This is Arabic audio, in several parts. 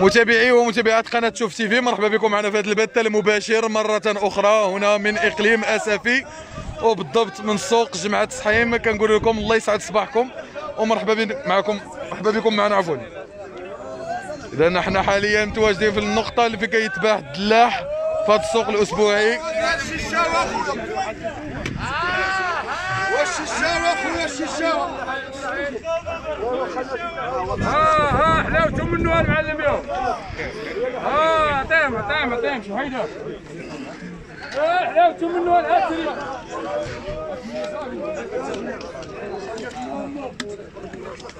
متابعي ومتابعات قناة شوف تي في مرحبا بكم معنا في هذا البث المباشر مرة أخرى هنا من إقليم أسفي. وبالضبط من سوق جمعه صحيم كنقول لكم الله يسعد صباحكم. ومرحبا معكم مرحبا بكم معنا عفوا. إذا نحن حاليا متواجدين في النقطة اللي فين كيتباع الدلاح في هذا السوق الأسبوعي. ها ها حلاوته منه المعلم يوم ها عطيهم عطيهم عطيهم شو ها حلاوته منه العسل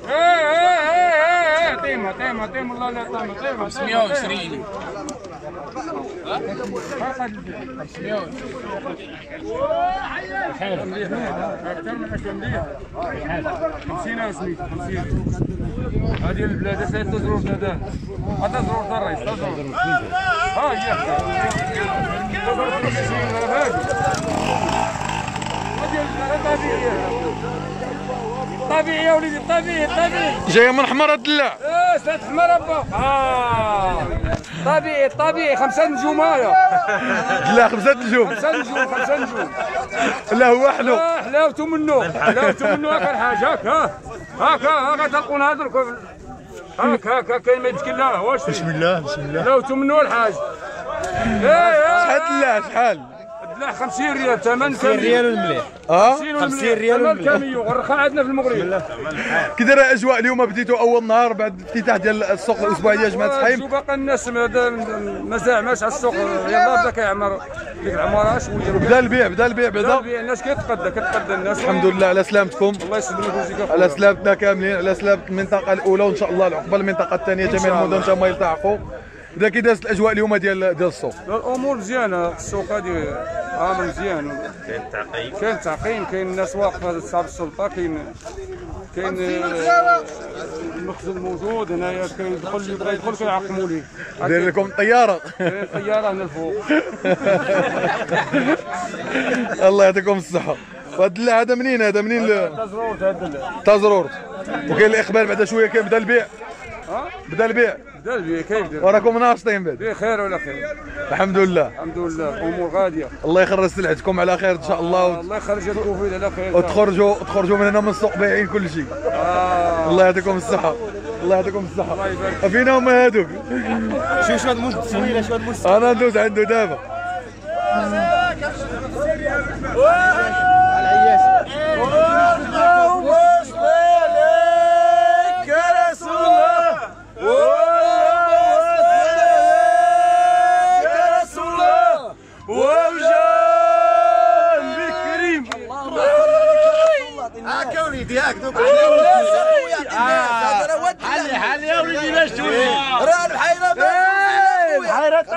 ها ها ها ها عطيهم عطيهم عطيهم الله لا يعطيهم عطيهم 520 أكثر من 10 مليح 50 اسمي 50 هذه البلاد سيد تزرور بلادان حتى زرور الرئيس تزرور ها هي تزرور الرئيس هذه البلاد طبيعية طبيعي يا وليدي طبيعي طبيعي. جاية من حمر الدلاع آه سلات حمار ابا آه. طبيعي طبيعي خمسة نجوم هايا. دلاع خمسة نجوم. خمسة نجوم خمسة نجوم. لا هو حلو. آه حلاوته منه حلاوته منه هاك الحاج هاك ها. هاك ها هاك تلقونا هذوك هاك هاك كاين ما يتكل لا واش؟ بسم الله بسم الله. حلاوته منه الحاج؟ إيه شحال دلاع شحال؟ لا 50 ريال ثمن 50 ريال المليح. آه؟ 50 ريال ثمن كاميو والرخاء عندنا في المغرب. كي دايره الاجواء اليوم بديتوا اول نهار بعد الافتتاح ديال السوق الاسبوعي ديال جماعة صحيم شو باقي الناس ما ما زعماش على السوق. يلا بدا كيعمر. ديك العماره شوية بدا البيع بدا البيع بدا. بدا البيع، الناس كتقدى كتقدى الناس. الحمد لله على سلامتكم. الله يسلمك ويجزيك على سلامتنا كاملين على سلامة المنطقة الأولى وإن شاء الله العقبة المنطقة الثانية شاء جميع المدن الله يلتحقوا. إذا كي دازت الأجواء اليوم ديال ديال السوق الأمور مزيانة. السوق هذه عامل مزيان. كاين تعقيم كاين تعقيم كاين الناس واقفة صاحب السلطه كاين كاين المخزن موجود هنايا كيدخل اللي بغى يدخل كيعقموا ليه. داير لكم طيارة كاين طياره هنا الفوق الله يعطيكم الصحة. وهذا الدلاع هذا منين؟ هذا منين تزروت هذا تازرورت وكاين الإقبال بعد شوية كاين بدأ البيع. ها؟ بدأ البيع. كيف وراكم ناشطين بعد. بخير ولا خير؟ الحمد لله الحمد لله الأمور غادية. الله يخرج سلعتكم على خير إن شاء الله. وت- الله يخرج الكوفيد على خير. وتخرجوا تخرجوا من هنا من السوق بايعين كل شيء. آه. الله يعطيكم الصحة. الله يعطيكم الصحة. الله يبارك. فينا هما هادوك؟ شو شو هاد مود سويله شو هاد مود أنا ندوز عنده دابا هاكا وليدي هاك دوك حالي حالي يا وليدي لاش تولي راه البحيرة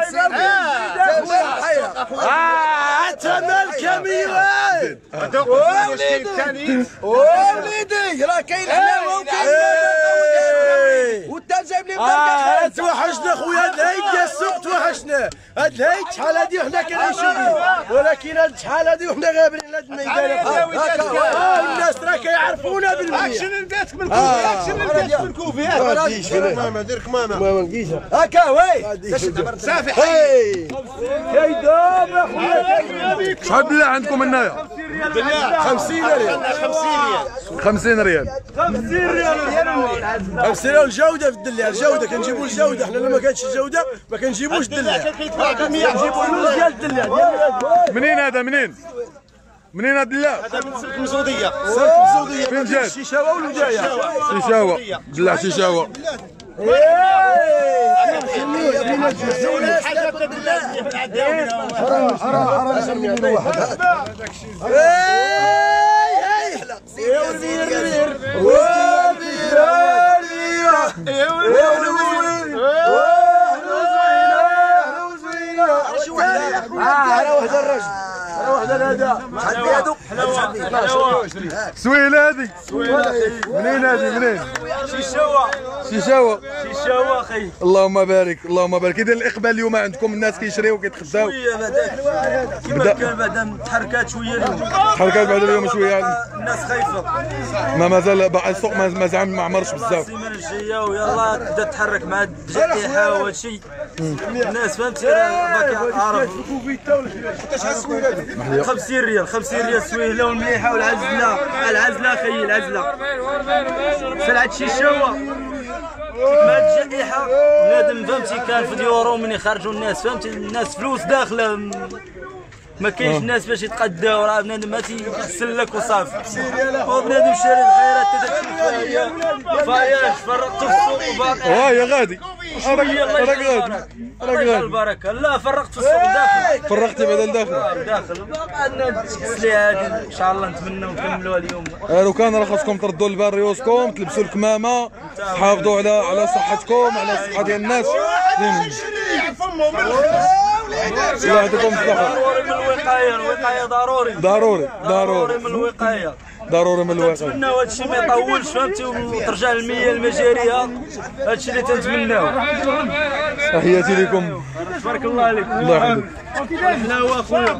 الحيرة طيبة تما الكاميوان وليدي وليدي راه كاين حلاوة وكاين وانت جايب لي مدركة توحشنا خويا. هاد العيد ديال السوق توحشنا. هاد العيد شحال هادي وحنا كنعيشو ولكن هاد شحال هادي وحنا غابرين. لهاد الميدان راه كيعرفونا بالمية اكشن البيت من كوفي اكشن البيت من كوفي. ما غاديش ماما دير كمامة ما نلقيش هكا وي. صافي حي. كيدوب يا خويا. شحال بالله عندكم هنايا 50 ريال. 50 ريال. 50 ريال. الجودة في الدلع الجودة كنجيبوا الجودة. حنا لما كانتش الجودة ما كنجيبوش الدلع كنجيبوا منين هذا؟ منين؟ منين هذا الدلاع مزودية سلك الزودية فين جات الشيشاوة والوجاية شيشاوة دلاع شيشاوة سويلة هذه منين هذه منين؟ شيشاوة. شيشاوة. الشهوه أخي. اللهم بارك اللهم بارك. إذا الإقبال اليوم عندكم الناس كيشريو وكيتخداو شوية بعدا. كما كان بعدا تحركات شوية اليوم. حركات بعد اليوم شوية يعني. الناس خايفة. ما مازال باقي السوق ما ما زعم ما عمرش بزاف. السيمانه الجايه ويلا تبدأ تحرك مع الجائحة وهذا الشيء الناس فهمتي؟ راه باقي عارف. 50 ريال 50 ريال سويهله والمليحه والعزلة العزلة أخي العزله سلعه شي شوا مع الجائحة. بنادم فهمتي كان في ديورو من يخرجوا الناس فهمتي؟ الناس فلوس داخلة. ما كاينش الناس باش يتقداو راه بنادم ما تيسلك وصافي. وبنادم شاري بحيرات تدك فاياش فرقت في السوق وباقي. ها يا غادي. شوية الله راك يجعل غادي. راك يجعل غادي. البركة. لا فرقت في السوق داخل. فرقتي بعد الداخل داخل. عندنا التسليه هذه إن شاء الله نتمنى نكملوها اليوم. آه، لو كان راه خاصكم تردوا لبال ريوسكم تلبسوا الكمامة تحافظوا على على صحتكم على الصحه ديال الناس يعطيكم الصحه ضروري من الوقاية الوقاية ضروري. ضروري ضروري. من الوقاية. ضروري من الواقع نتمناو هذا الشيء ما يطولش فهمتي؟ وترجع المياه لمجاريها هذا الشيء اللي تنتمناو تحياتي لكم. تبارك الله عليك الله يحفظك. حنا هو أخويا.